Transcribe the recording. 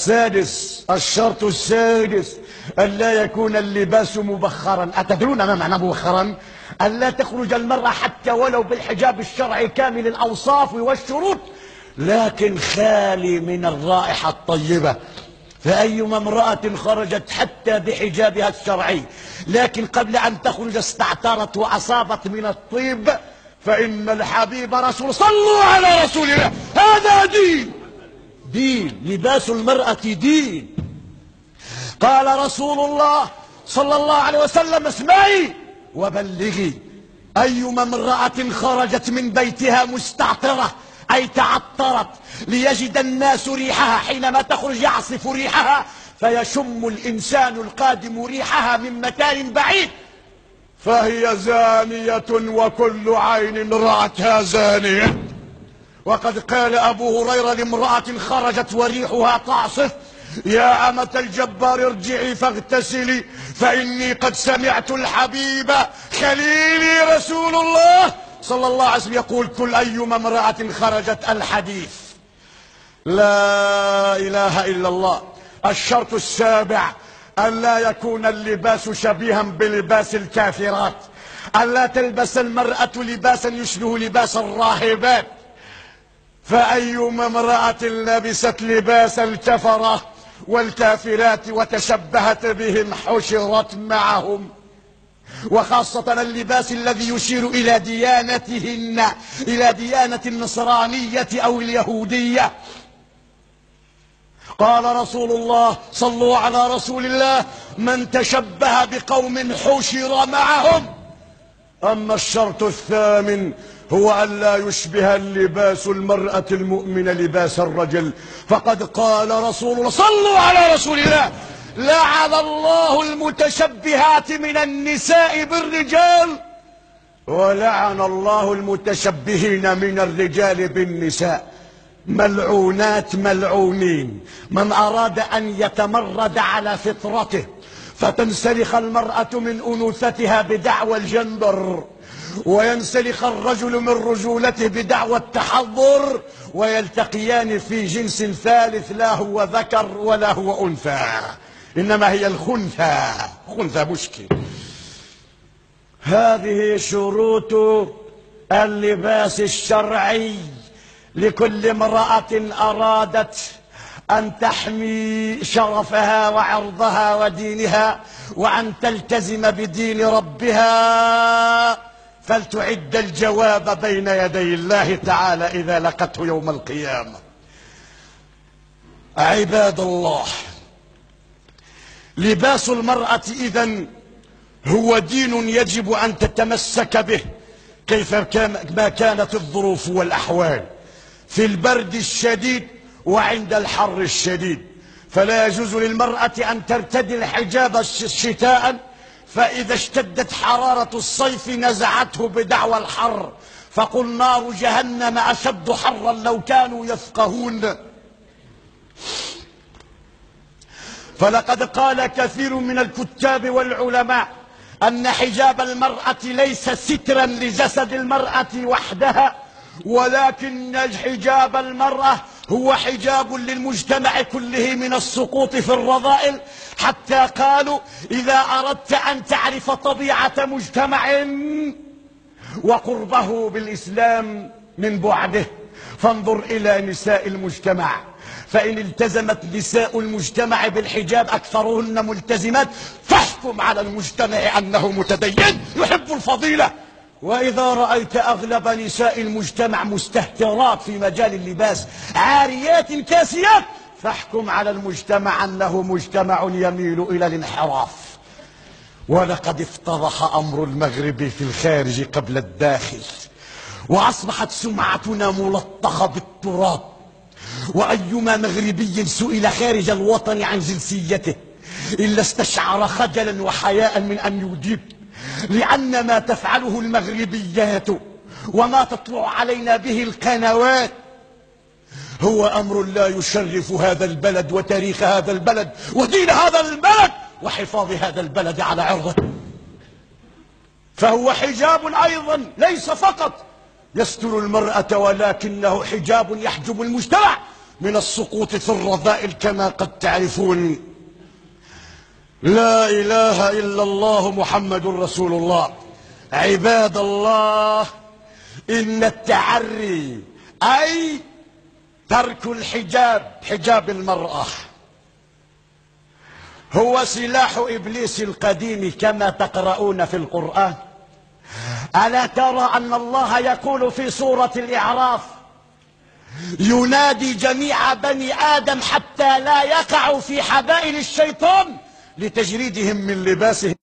السادس الشرط السادس ألا يكون اللباس مبخرا. أتدرون ما معنى مبخرا؟ ألا تخرج المرأة حتى ولو بالحجاب الشرعي كامل الأوصاف والشروط لكن خالي من الرائحة الطيبة. فأيما امرأة خرجت حتى بحجابها الشرعي لكن قبل أن تخرج استعترت وأصابت من الطيب فإن الحبيب رسول صلوا على رسول الله هذا دين. دين لباس المرأة دين. قال رسول الله صلى الله عليه وسلم اسمعي وبلغي. أيما امرأة خرجت من بيتها مستعطرة أي تعطرت ليجد الناس ريحها حينما تخرج يعصف ريحها فيشم الإنسان القادم ريحها من مكان بعيد. فهي زانية وكل عين رأتها زانية. وقد قال أبو هريرة لامرأة خرجت وريحها تعصف يا أمة الجبار ارجعي فاغتسلي فإني قد سمعت الحبيب خليلي رسول الله. صلى الله عليه وسلم يقول كل أيما امرأة خرجت الحديث. لا إله إلا الله. الشرط السابع ألا يكون اللباس شبيها بلباس الكافرات ألا تلبس المرأة لباسا يشبه لباس الراهبات. فأيما امرأة لبست لباس الكفرة والكافرات وتشبهت بهم حشرت معهم. وخاصة اللباس الذي يشير إلى ديانتهن إلى ديانة النصرانية أو اليهودية. قال رسول الله صلوا على رسول الله من تشبه بقوم حشر معهم أما الشرط الثامن هو أن لا يشبه اللباس المرأة المؤمنة لباس الرجل. فقد قال رسول الله صلوا على رسول الله. لعن الله المتشبهات من النساء بالرجال. ولعن الله المتشبهين من الرجال بالنساء. ملعونات ملعونين. من أراد أن يتمرد على فطرته فتنسلخ المرأة من أنوثتها بدعوى الجندر. وينسلخ الرجل من رجولته بدعوى التحضر ويلتقيان في جنس ثالث لا هو ذكر ولا هو أنثى. إنما هي الخنثى. خنثى مشكل. هذه شروط اللباس الشرعي لكل امرأة أرادت أن تحمي شرفها وعرضها ودينها وأن تلتزم بدين ربها. فلتعد الجواب بين يدي الله تعالى إذا لقته يوم القيامة. عباد الله لباس المرأة إذن هو دين يجب أن تتمسك به كيف ما كانت الظروف والأحوال. في البرد الشديد وعند الحر الشديد. فلا يجوز للمرأة أن ترتدي الحجاب شتاء فإذا اشتدت حرارة الصيف نزعته بدعوى الحر فقل نار جهنم أشد حرا لو كانوا يفقهون. فلقد قال كثير من الكتاب والعلماء أن حجاب المرأة ليس سترا لجسد المرأة وحدها ولكن حجاب المرأة هو حجاب للمجتمع كله من السقوط في الرذائل حتى قالوا إذا أردت أن تعرف طبيعة مجتمع وقربه بالإسلام من بعده فانظر إلى نساء المجتمع. فإن التزمت نساء المجتمع بالحجاب أكثرهن ملتزمات فاحكم على المجتمع أنه متدين يحب الفضيلة. وإذا رأيت أغلب نساء المجتمع مستهترات في مجال اللباس عاريات كاسيات فاحكم على المجتمع أنه مجتمع يميل إلى الانحراف. ولقد افتضح أمر المغرب في الخارج قبل الداخل وأصبحت سمعتنا ملطخة بالتراب. وأيما مغربي سئل خارج الوطن عن جنسيته إلا استشعر خجلا وحياء من أن يجيب لأن ما تفعله المغربيات وما تطلع علينا به القنوات هو أمر لا يشرف هذا البلد وتاريخ هذا البلد ودين هذا البلد وحفاظ هذا البلد على عرضه فهو حجاب أيضا ليس فقط. يستر المرأة ولكنه حجاب يحجب المجتمع من السقوط في الرذائل كما قد تعرفون. لا إله إلا الله محمد رسول الله. عباد الله إن التعري أي ترك الحجاب حجاب المرأة. هو سلاح إبليس القديم كما تقرؤون في القرآن. ألا ترى أن الله يقول في سورة الإعراف ينادي جميع بني آدم حتى لا يقعوا في حبائل الشيطان؟ لتجريدهم من لباسهم.